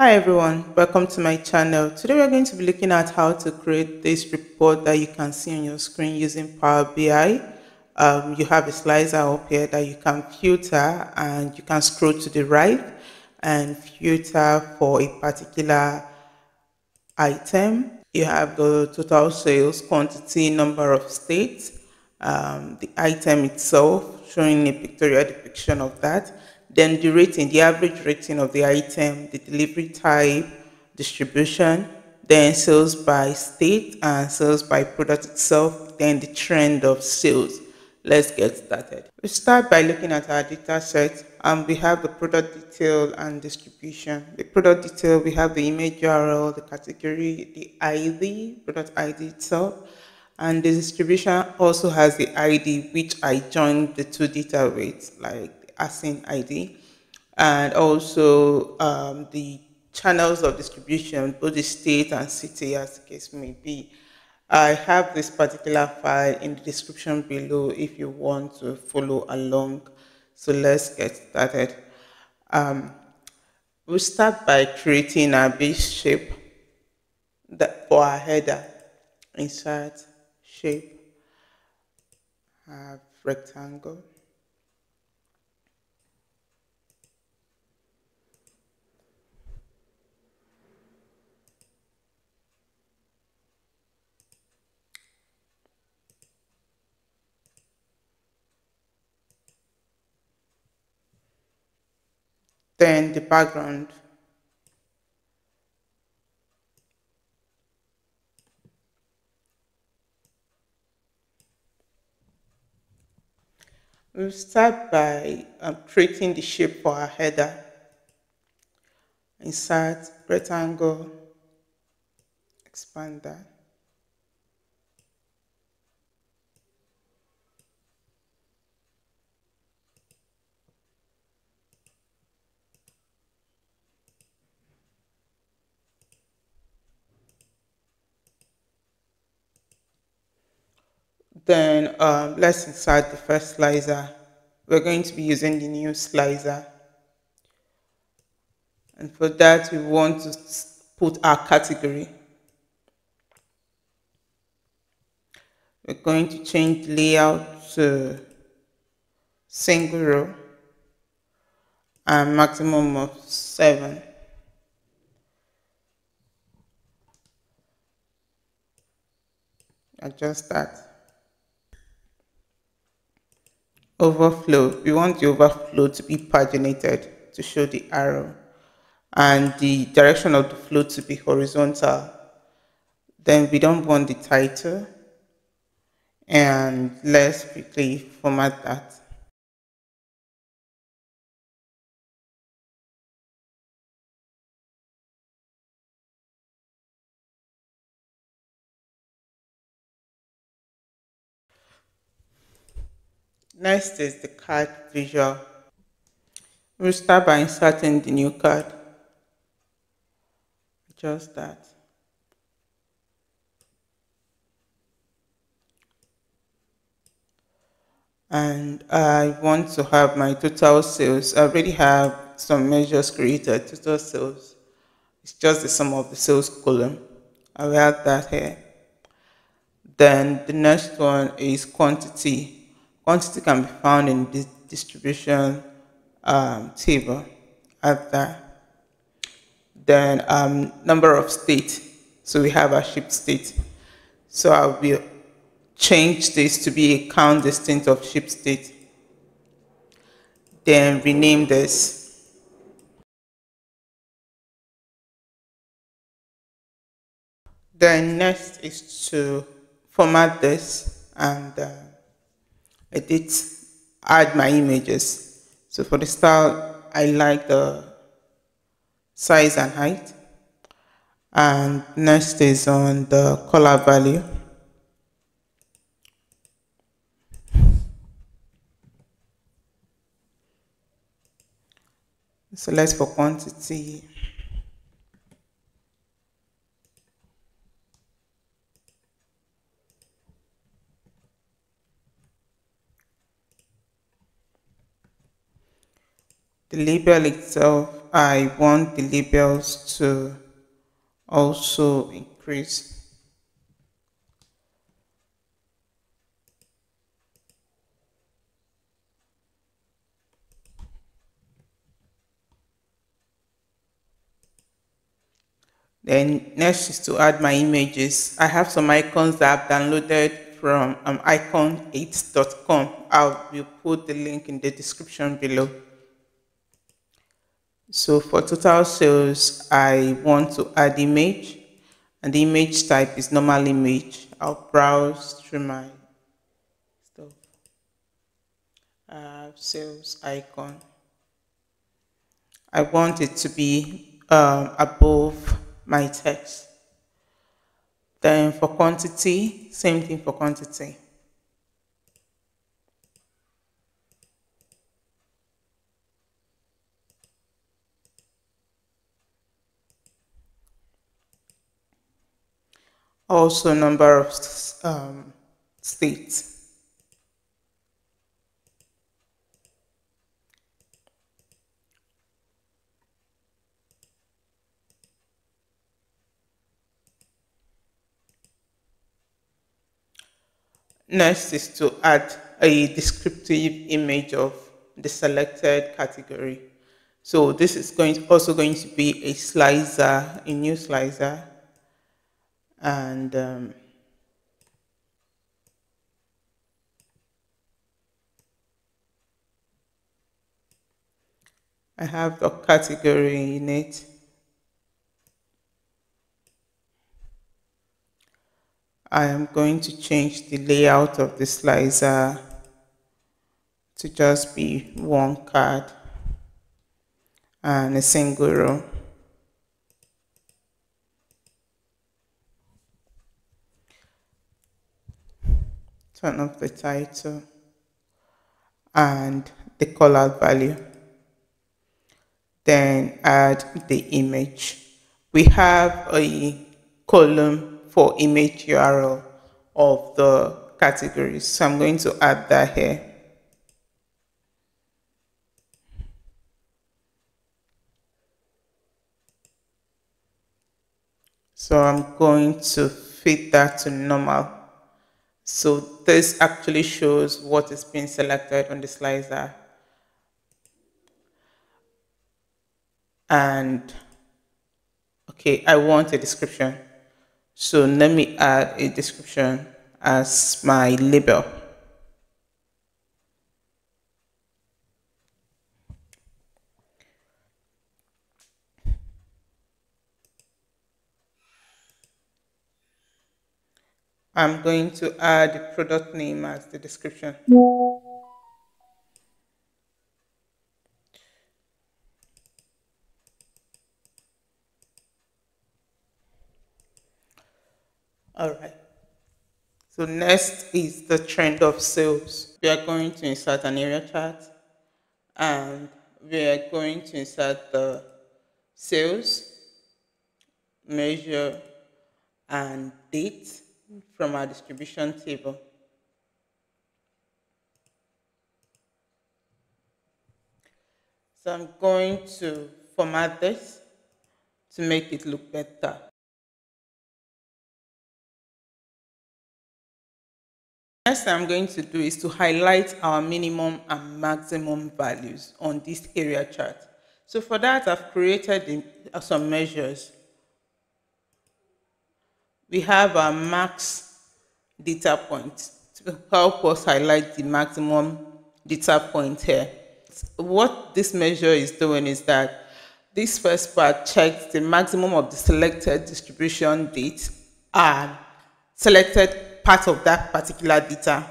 Hi everyone, welcome to my channel. Today we're going to be looking at how to create this report that you can see on your screen using Power BI. Um, you have a slicer up here that you can filter and you can scroll to the right and filter for a particular item. You have the total sales, quantity, number of states, um, the item itself, showing a pictorial depiction of that then the rating, the average rating of the item, the delivery type, distribution, then sales by state and sales by product itself, then the trend of sales. Let's get started. We start by looking at our data set and we have the product detail and distribution. The product detail, we have the image URL, the category, the ID, product ID itself, and the distribution also has the ID which I joined the two data with, like ASIN ID, and also um, the channels of distribution, both the state and city, as the case may be. I have this particular file in the description below if you want to follow along. So let's get started. Um, we'll start by creating a base shape that for our header. Insert shape, have rectangle. Then the background. We'll start by um, creating the shape for our header. Insert rectangle, expand that. Then um, let's insert the first slicer. We're going to be using the new slicer. And for that, we want to put our category. We're going to change layout to single row and maximum of seven. Adjust that overflow. We want the overflow to be paginated to show the arrow and the direction of the flow to be horizontal. Then we don't want the title and let's quickly format that. Next is the card visual. We'll start by inserting the new card. Just that. And I want to have my total sales. I already have some measures created, total sales. It's just the sum of the sales column. I will add that here. Then the next one is quantity Quantity can be found in the distribution um, table that. Then um, number of state. So we have a shipped state. So I will change this to be a count distinct of shipped state. Then rename this. Then next is to format this and uh, edit, add my images. So for the style, I like the size and height. And next is on the color value. So let's for quantity. The label itself, I want the labels to also increase. Then next is to add my images. I have some icons that I've downloaded from um, icon8.com. I will put the link in the description below. So for total sales, I want to add image and the image type is normal image. I'll browse through my stuff. Uh, sales icon. I want it to be um, above my text. Then for quantity, same thing for quantity. Also number of um, states. Next is to add a descriptive image of the selected category. So this is going to also going to be a slicer, a new slicer. And um, I have the category in it. I am going to change the layout of the slicer to just be one card and a single row. Turn off the title and the color value. Then add the image. We have a column for image URL of the categories. So I'm going to add that here. So I'm going to fit that to normal. So this actually shows what is being selected on the slicer. And okay, I want a description. So let me add a description as my label. I'm going to add the product name as the description. All right. So next is the trend of sales. We are going to insert an area chart and we are going to insert the sales, measure, and date from our distribution table. So I'm going to format this to make it look better. Next I'm going to do is to highlight our minimum and maximum values on this area chart. So for that, I've created uh, some measures. We have our max data point to help us highlight the maximum data point here. What this measure is doing is that this first part checks the maximum of the selected distribution date and selected part of that particular data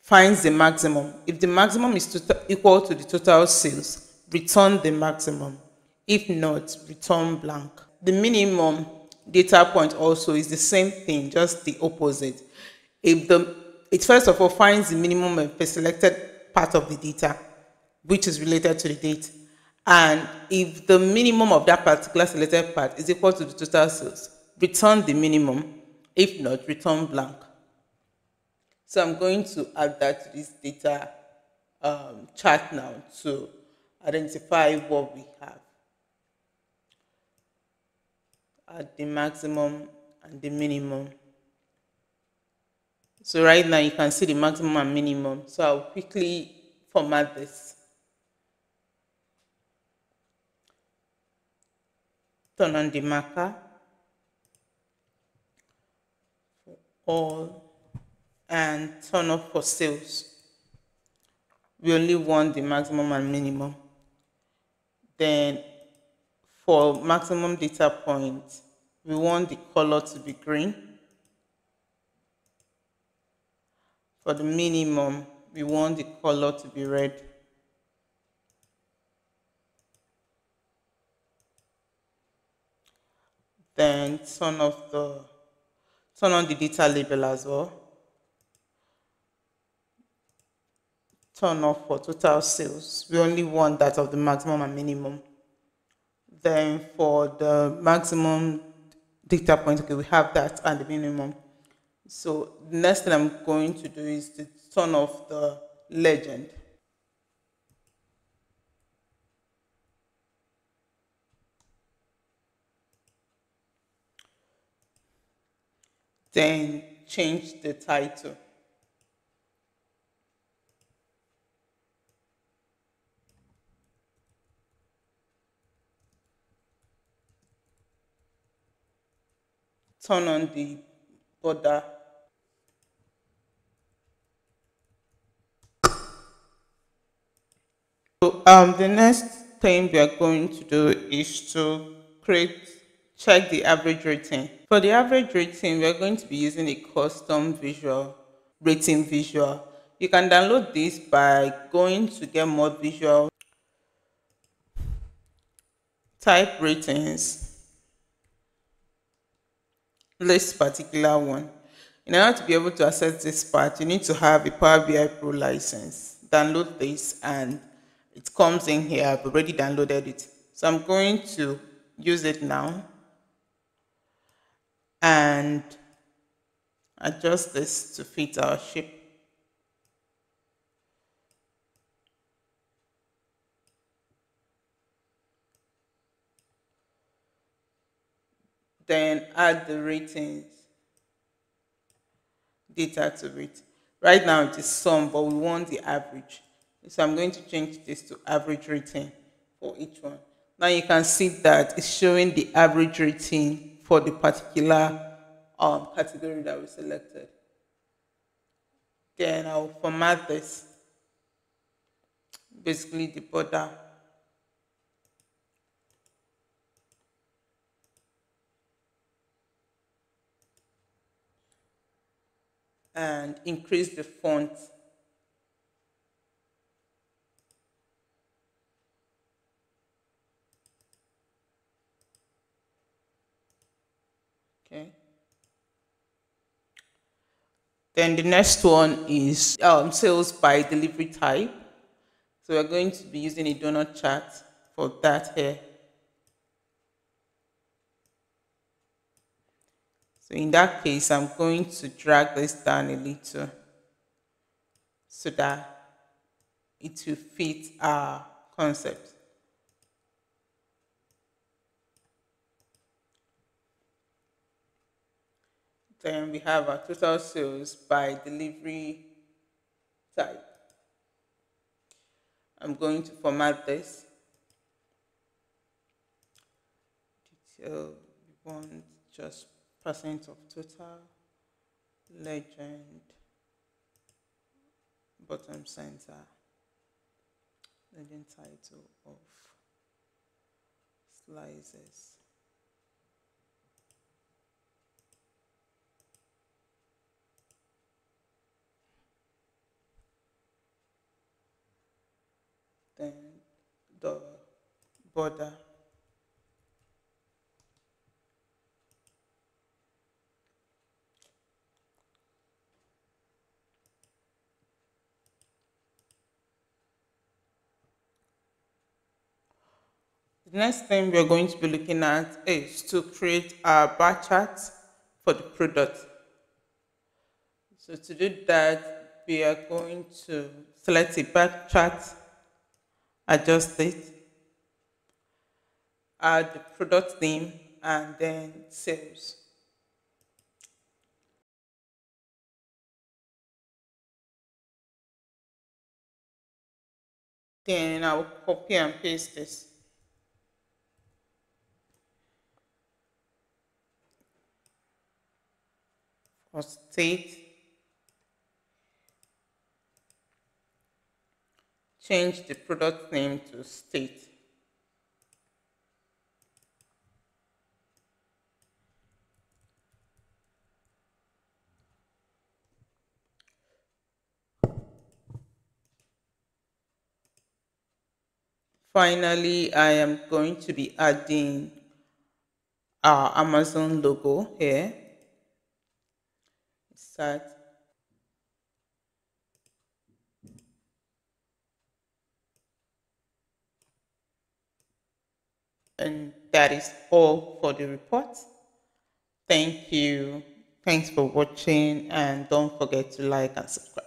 finds the maximum. If the maximum is total, equal to the total sales, return the maximum. If not, return blank. The minimum data point also is the same thing, just the opposite. If the, it first of all finds the minimum of the selected part of the data, which is related to the date. And if the minimum of that particular selected part is equal to the total sales, return the minimum if not, return blank. So I'm going to add that to this data um, chart now to identify what we have. At the maximum and the minimum. So right now you can see the maximum and minimum. So I'll quickly format this. Turn on the marker for all and turn off for sales. We only want the maximum and minimum. Then for maximum data point, we want the color to be green. For the minimum, we want the color to be red. Then turn off the turn on the data label as well. Turn off for total sales. We only want that of the maximum and minimum. Then for the maximum data point, okay, we have that and the minimum. So next thing I'm going to do is to turn off the legend. Then change the title. Turn on the border. So um, the next thing we are going to do is to create, check the average rating. For the average rating, we are going to be using a custom visual, rating visual. You can download this by going to get more visual, type ratings, this particular one. In order to be able to access this part, you need to have a Power BI Pro license. Download this and it comes in here. I've already downloaded it. So I'm going to use it now and adjust this to fit our shape. Then add the ratings data to it. Right now it is sum, but we want the average. So I'm going to change this to average rating for each one. Now you can see that it's showing the average rating for the particular um, category that we selected. Then I'll format this, basically the border and increase the font. Okay. Then the next one is um, sales by delivery type. So we're going to be using a donut chart for that here. So in that case, I'm going to drag this down a little so that it will fit our concept. Then we have our total sales by delivery type. I'm going to format this. Detail, we want just percent of total, legend, bottom center, legend title of slices. Then the border Next thing we're going to be looking at is to create a bar chart for the product. So to do that, we are going to select a bar chart, adjust it, add the product name and then sales. Then I'll copy and paste this. For state, change the product name to state. Finally, I am going to be adding our Amazon logo here. And that is all for the report. Thank you. Thanks for watching and don't forget to like and subscribe.